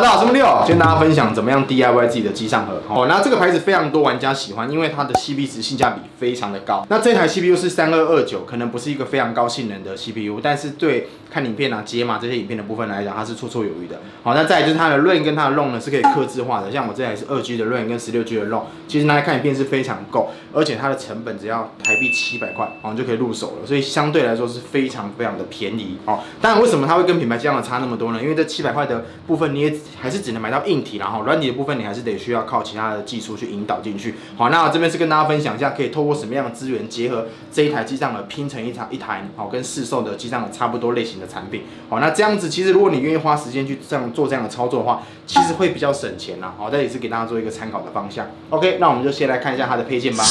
大家好，我是六，今天大家分享怎么样 DIY 自己的机上盒。哦，那这个牌子非常多玩家喜欢，因为它的 CP 值性价比非常的高。那这台 CPU 是三二二九，可能不是一个非常高性能的 CPU，但是对看影片啊、解码这些影片的部分来讲，它是绰绰有余的。好，那再就是它的 RAM 跟它的 ROM 呢是可以克制化的，像我这台是二 G 的 RAM 跟十六 G 的 ROM，其实拿来看影片是非常够，而且它的成本只要台币七百块，哦就可以入手了，所以相对来说是非常非常的便宜。哦，当然为什么它会跟品牌这样的差那么多呢？因为这七百块的部分你也还是只能买到硬体，然后软体的部分你还是得需要靠其他的技术去引导进去。好，那这边是跟大家分享一下，可以透过什么样的资源结合这一台机上的拼成一台一台好跟市售的机上的差不多类型的产品。好，那这样子其实如果你愿意花时间去这样做这样的操作的话，其实会比较省钱啦。好，这也是给大家做一个参考的方向。OK，那我们就先来看一下它的配件吧。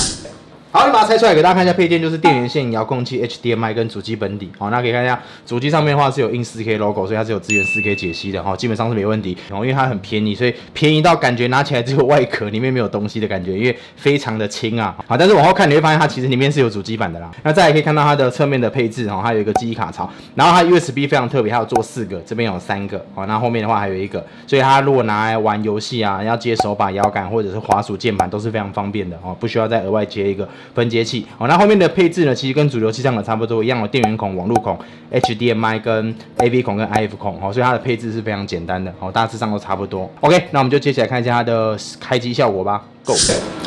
好，你把它拆出来给大家看一下配件，就是电源线、遥控器、HDMI 跟主机本体。好，那可以看一下主机上面的话是有印 4K logo，所以它是有支援 4K 解析的哈，基本上是没问题。然后因为它很便宜，所以便宜到感觉拿起来只有外壳，里面没有东西的感觉，因为非常的轻啊。好，但是往后看你会发现它其实里面是有主机板的啦。那再来可以看到它的侧面的配置哈，它有一个记忆卡槽，然后它 USB 非常特别，它有做四个，这边有三个。好，那后面的话还有一个，所以它如果拿来玩游戏啊，要接手把、摇杆或者是滑鼠键盘都是非常方便的哦，不需要再额外接一个分接器。哦，那后面的配置呢，其实跟主流机上的差不多一样，有电源孔、网路孔、HDMI 跟 AV 孔跟 IF 孔，哦，所以它的配置是非常简单的，哦，大致上都差不多。OK，那我们就接起来看一下它的开机效果吧。Go。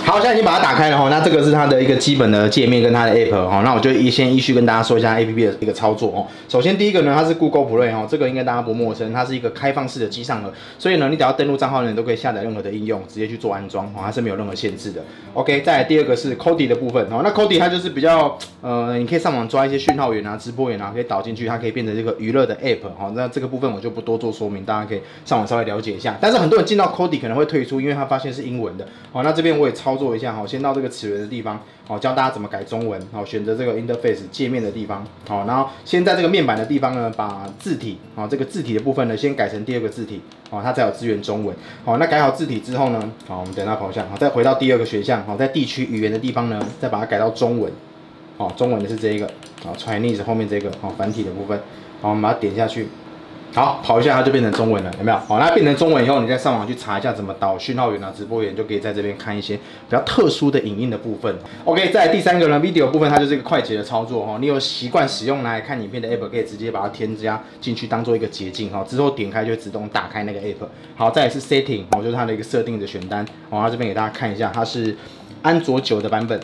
好，现在已经把它打开了哈，那这个是它的一个基本的界面跟它的 App 哈，那我就一先依序跟大家说一下 App 的一个操作哦。首先第一个呢，它是 Google Play 哈，这个应该大家不陌生，它是一个开放式的机上盒，所以呢，你只要登录账号呢，你都可以下载任何的应用，直接去做安装，哦，它是没有任何限制的。OK，再来第二个是 Kodi 的部分哦，那 Cody 它就是比较呃，你可以上网抓一些讯号源啊、直播源啊，可以导进去，它可以变成这个娱乐的 App 哈。那这个部分我就不多做说明，大家可以上网稍微了解一下。但是很多人进到 Cody 可能会退出，因为他发现是英文的。好，那这边我也操作一下哈，先到这个齿轮的地方，好，教大家怎么改中文，好，选择这个 Interface 界面的地方，好，然后先在这个面板的地方呢，把字体，哦，这个字体的部分呢，先改成第二个字体，哦，它才有资源中文，好，那改好字体之后呢，好，我们等它跑向，好，再回到第二个选项，好，在地区语言的地方呢，再把它改到中文，哦，中文的是这一个，哦，Chinese 后面这个，哦，繁体的部分，好，我们把它点下去。好，跑一下它就变成中文了，有没有？好，那变成中文以后，你再上网去查一下怎么导讯号源啊、直播源，就可以在这边看一些比较特殊的影音的部分。OK，在第三个呢，video 部分它就是一个快捷的操作哈。你有习惯使用来看影片的 app，可以直接把它添加进去当做一个捷径哈。之后点开就自动打开那个 app。好，再来是 setting，哦，就是它的一个设定的选单。哦，这边给大家看一下，它是安卓九的版本。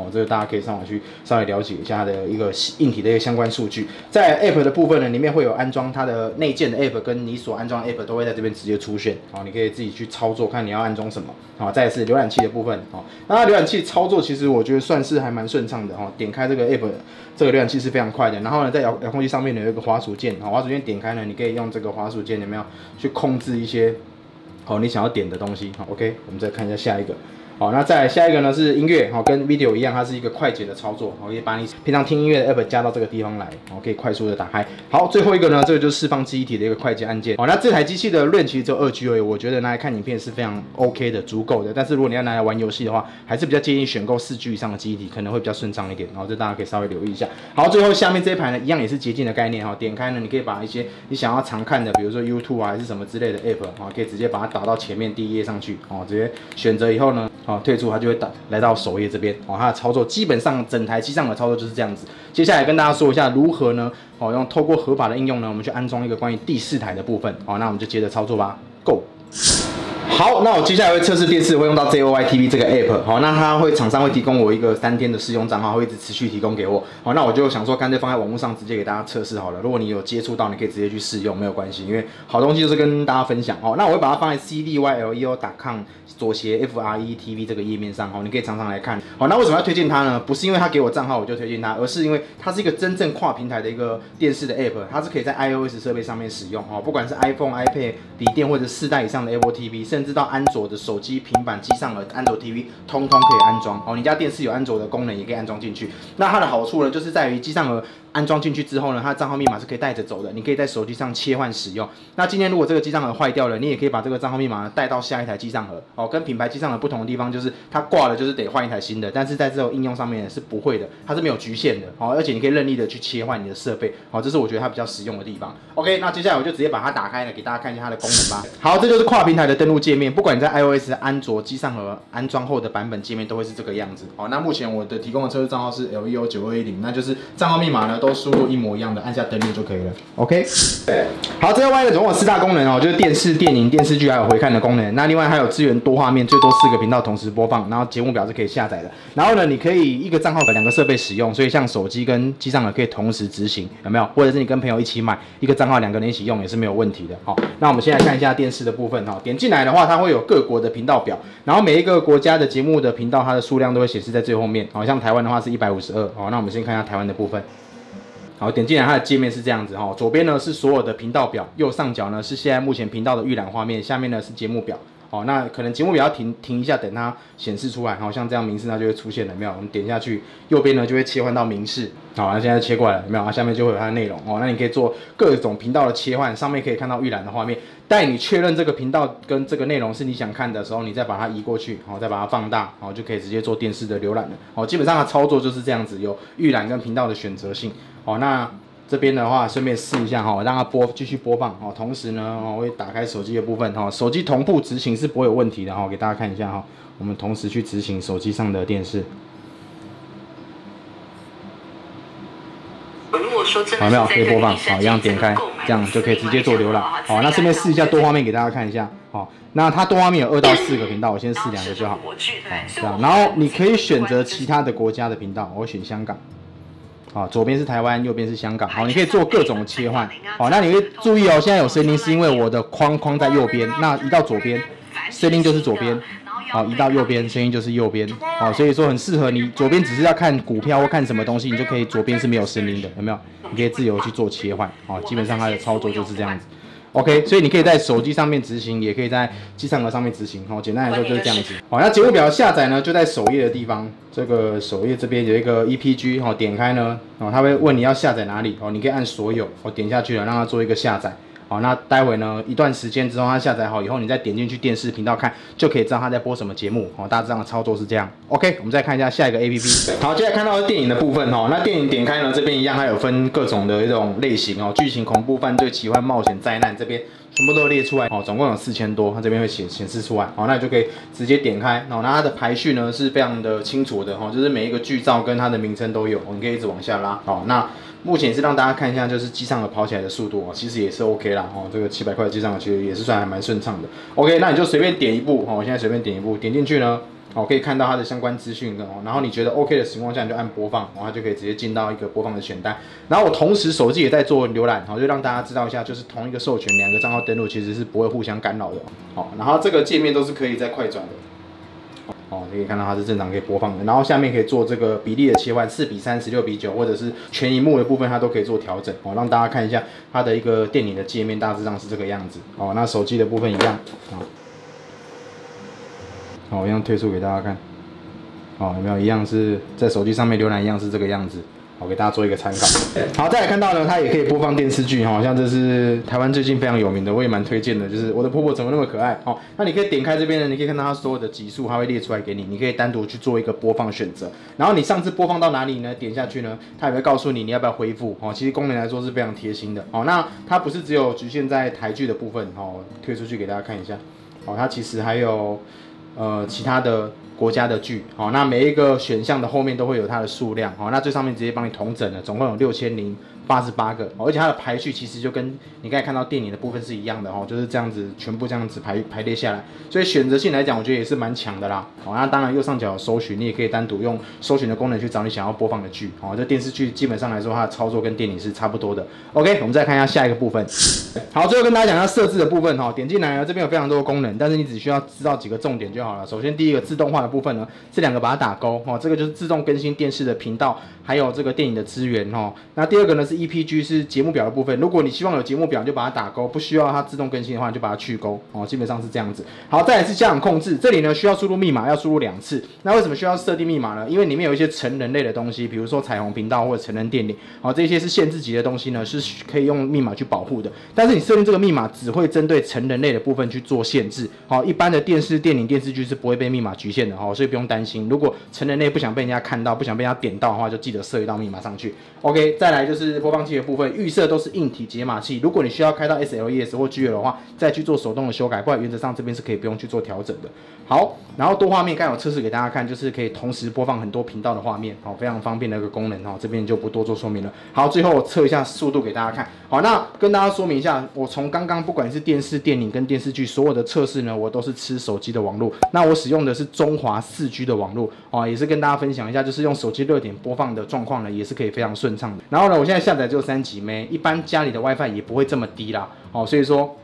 哦，这个大家可以上网去稍微了解一下它的一个硬体的一个相关数据。在 App 的部分呢，里面会有安装它的内建的 App，跟你所安装的 App 都会在这边直接出现。哦，你可以自己去操作，看你要安装什么。好，再是浏览器的部分。好，那浏览器操作其实我觉得算是还蛮顺畅的。哈，点开这个 App，这个浏览器是非常快的。然后呢，在遥遥控器上面呢有一个滑鼠键。哦，滑鼠键点开呢，你可以用这个滑鼠键有没有去控制一些好你想要点的东西。好，OK，我们再看一下下一个。好，那再下一个呢是音乐，好，跟 video 一样，它是一个快捷的操作，我可以把你平常听音乐的 app 加到这个地方来，好，可以快速的打开。好，最后一个呢，这个就是释放记忆体的一个快捷按键。好，那这台机器的 RAM 其实只有二 G 而已，我觉得拿来看影片是非常 OK 的，足够的。但是如果你要拿来玩游戏的话，还是比较建议选购四 G 以上的记忆体，可能会比较顺畅一点。然后这大家可以稍微留意一下。好，最后下面这一排呢，一样也是捷径的概念哈，点开呢，你可以把一些你想要常看的，比如说 YouTube 啊，还是什么之类的 app 啊，可以直接把它打到前面第一页上去，哦，直接选择以后呢，哦，退出它就会打。来到首页这边，哦，它的操作基本上整台机上的操作就是这样子。接下来跟大家说一下如何呢？哦，用透过合法的应用呢，我们去安装一个关于第四台的部分。哦，那我们就接着操作吧，Go。好，那我接下来会测试电视，会用到 JOY TV 这个 app。好，那它会厂商会提供我一个三天的试用账号，会一直持续提供给我。好，那我就想说，干脆放在网络上直接给大家测试好了。如果你有接触到，你可以直接去试用，没有关系，因为好东西就是跟大家分享。好，那我会把它放在 cdyleo.com 左斜 FRETV 这个页面上。好，你可以常常来看。好，那为什么要推荐它呢？不是因为它给我账号我就推荐它，而是因为它是一个真正跨平台的一个电视的 app，它是可以在 iOS 设备上面使用。哦，不管是 iPhone、iPad、笔电或者四代以上的 Apple TV，甚至至到安卓的手机、平板、机上的安卓 TV，通通可以安装哦。你家电视有安卓的功能，也可以安装进去。那它的好处呢，就是在于机上盒安装进去之后呢，它的账号密码是可以带着走的，你可以在手机上切换使用。那今天如果这个机上盒坏掉了，你也可以把这个账号密码带到下一台机上盒哦。跟品牌机上盒不同的地方就是它挂了就是得换一台新的，但是在这种应用上面是不会的，它是没有局限的哦，而且你可以任意的去切换你的设备哦，这是我觉得它比较实用的地方。OK，那接下来我就直接把它打开了，给大家看一下它的功能吧。好，这就是跨平台的登录界面，面不管你在 iOS、安卓机上和安装后的版本界面都会是这个样子。好，那目前我的提供的测试账号是 L E O 九二一零，那就是账号密码呢都输入一模一样的，按下登录就可以了。OK，好，这个外的总共有四大功能哦，就是电视、电影、电视剧还有回看的功能。那另外还有资源多画面，最多四个频道同时播放，然后节目表是可以下载的。然后呢，你可以一个账号的两个设备使用，所以像手机跟机上呢可以同时执行，有没有？或者是你跟朋友一起买一个账号，两个人一起用也是没有问题的。好，那我们先来看一下电视的部分哈，点进来的话，它会有各国的频道表，然后每一个国家的节目的频道，它的数量都会显示在最后面。好像台湾的话是一百五十二。好，那我们先看一下台湾的部分。好，点进来它的界面是这样子哈，左边呢是所有的频道表，右上角呢是现在目前频道的预览画面，下面呢是节目表。好，那可能节目表要停停一下，等它显示出来，好像这样明示它就会出现了，没有？我们点下去，右边呢就会切换到明示。好，那现在切过来了，没有？啊，下面就会有它的内容哦。那你可以做各种频道的切换，上面可以看到预览的画面。待你确认这个频道跟这个内容是你想看的时候，你再把它移过去，好，再把它放大，好，就可以直接做电视的浏览了。好，基本上的操作就是这样子，有预览跟频道的选择性。好，那。这边的话，顺便试一下哈，让它播继续播放哦。同时呢，我会打开手机的部分哈，手机同步执行是不会有问题的哈。给大家看一下哈，我们同时去执行手机上的电视。好，没有可以播放，好，一样点开，这样就可以直接做浏览。好，那顺便试一下多画面给大家看一下。好，那它多画面有二到四个频道，我先试两个就好。好，这样，然后你可以选择其他的国家的频道，我选香港。好，左边是台湾，右边是香港。好，你可以做各种切换。好，那你会注意哦，现在有声音是因为我的框框在右边，那移到左边，声音就是左边。好，移到右边，声音就是右边。好，所以说很适合你左边只是要看股票或看什么东西，你就可以左边是没有声音的，有没有？你可以自由去做切换。好，基本上它的操作就是这样子。OK，所以你可以在手机上面执行，也可以在机上盒上面执行。好，简单来说就是这样子。好，那节目表下载呢，就在首页的地方。这个首页这边有一个 EPG，好，点开呢，哦，它会问你要下载哪里，哦，你可以按所有，哦点下去了，让它做一个下载。好，那待会呢，一段时间之后它下载好以后，你再点进去电视频道看，就可以知道它在播什么节目。好，大致上的操作是这样。OK，我们再看一下下一个 APP。好，接下来看到是电影的部分哈。那电影点开呢，这边一样它有分各种的一种类型哦，剧情、恐怖、犯罪、奇幻、冒险、灾难，这边全部都列出来。哦，总共有四千多，它这边会显显示出来。好，那你就可以直接点开。哦，那它的排序呢是非常的清楚的哈，就是每一个剧照跟它的名称都有，你可以一直往下拉。好，那。目前是让大家看一下，就是机上的跑起来的速度哦，其实也是 OK 啦哦，这个七百块机上其实也是算还蛮顺畅的。OK，那你就随便点一部哦，我现在随便点一部，点进去呢，哦可以看到它的相关资讯哦，然后你觉得 OK 的情况下，你就按播放，然后就可以直接进到一个播放的选单。然后我同时手机也在做浏览，哦就让大家知道一下，就是同一个授权两个账号登录其实是不会互相干扰的。好，然后这个界面都是可以在快转的。哦，你可以看到它是正常可以播放的，然后下面可以做这个比例的切换，四比三、十六比九，或者是全荧幕的部分，它都可以做调整。哦，让大家看一下它的一个电影的界面，大致上是这个样子。哦，那手机的部分一样。好，好，一样推出给大家看。哦，有没有一样是在手机上面浏览一样是这个样子。我给大家做一个参考。好，再来看到呢，它也可以播放电视剧，哈，像这是台湾最近非常有名的，我也蛮推荐的，就是我的婆婆怎么那么可爱，好，那你可以点开这边呢，你可以看到它所有的集数，它会列出来给你，你可以单独去做一个播放选择。然后你上次播放到哪里呢？点下去呢，它也会告诉你你要不要恢复，哦，其实功能来说是非常贴心的，哦，那它不是只有局限在台剧的部分，哦，推出去给大家看一下，哦，它其实还有呃其他的。国家的剧，好，那每一个选项的后面都会有它的数量，好，那最上面直接帮你统整了，总共有六千零。八十八个，而且它的排序其实就跟你刚才看到电影的部分是一样的哦，就是这样子全部这样子排排列下来，所以选择性来讲，我觉得也是蛮强的啦。好，那当然右上角搜寻，你也可以单独用搜寻的功能去找你想要播放的剧。好，这电视剧基本上来说，它的操作跟电影是差不多的。OK，我们再看一下下一个部分。好，最后跟大家讲一下设置的部分哈，点进来呢，这边有非常多的功能，但是你只需要知道几个重点就。好了。首先第一个自动化的部分呢，这两个把它打勾哦，这个就是自动更新电视的频道，还有这个电影的资源哦。那第二个呢是 EPG 是节目表的部分，如果你希望有节目表，你就把它打勾；不需要它自动更新的话，你就把它去勾哦。基本上是这样子。好，再来是家长控制，这里呢需要输入密码，要输入两次。那为什么需要设定密码呢？因为里面有一些成人类的东西，比如说彩虹频道或者成人电影，好，这些是限制级的东西呢，是可以用密码去保护的。但是你设定这个密码只会针对成人类的部分去做限制，好，一般的电视、电影、电视剧是不会被密码局限的哈，所以不用担心。如果成人类不想被人家看到，不想被人家点到的话，就记得设一道密码上去。OK，再来就是播放器的部分，预设都是硬体解码器。如果你需要开到 SLES 或 GL 的话，再去做手动的修改，不然原则上这边是可以不用去做调整的。好，然后多画面，刚有测试给大家看，就是可以同时播放很多频道的画面，好，非常方便的一个功能哈，这边就不多做说明了。好，最后我测一下速度给大家看。好，那跟大家说明一下，我从刚刚不管是电视、电影跟电视剧所有的测试呢，我都是吃手机的网络。那我使用的是中华四 G 的网络，啊，也是跟大家分享一下，就是用手机热点播放的状况呢，也是可以非常顺畅的。然后呢，我现在下只有三级没，一般家里的 WiFi 也不会这么低啦，哦，所以说。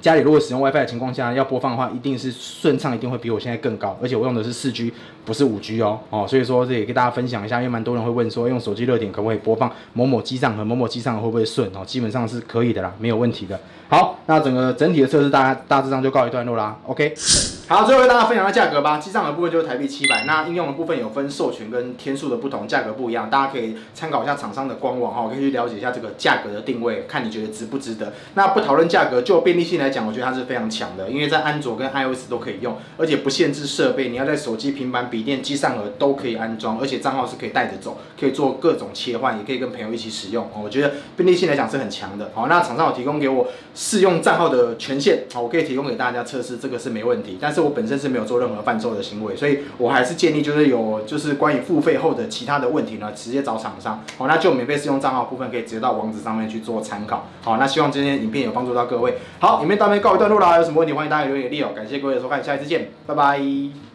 家里如果使用 WiFi 的情况下要播放的话，一定是顺畅，一定会比我现在更高。而且我用的是四 G，不是五 G 哦哦，所以说这也跟大家分享一下，因为蛮多人会问说，用手机热点可不可以播放某某机上和某某机上会不会顺哦？基本上是可以的啦，没有问题的。好，那整个整体的测试大家大致上就告一段落啦。OK。好，最后跟大家分享下价格吧。机上的部分就是台币七百，那应用的部分有分授权跟天数的不同，价格不一样，大家可以参考一下厂商的官网哈，可以去了解一下这个价格的定位，看你觉得值不值得。那不讨论价格，就便利性来讲，我觉得它是非常强的，因为在安卓跟 iOS 都可以用，而且不限制设备，你要在手机、平板、笔电、机上盒都可以安装，而且账号是可以带着走，可以做各种切换，也可以跟朋友一起使用。我觉得便利性来讲是很强的。好，那厂商有提供给我试用账号的权限，好，我可以提供给大家测试，这个是没问题。但是我本身是没有做。任何贩售的行为，所以我还是建议就是有就是关于付费后的其他的问题呢，直接找厂商。好，那就免费试用账号部分可以直接到网址上面去做参考。好，那希望今天影片有帮助到各位。好，影片到这告一段落啦，有什么问题欢迎大家留言给力哦。感谢各位的收看，下一次见，拜拜。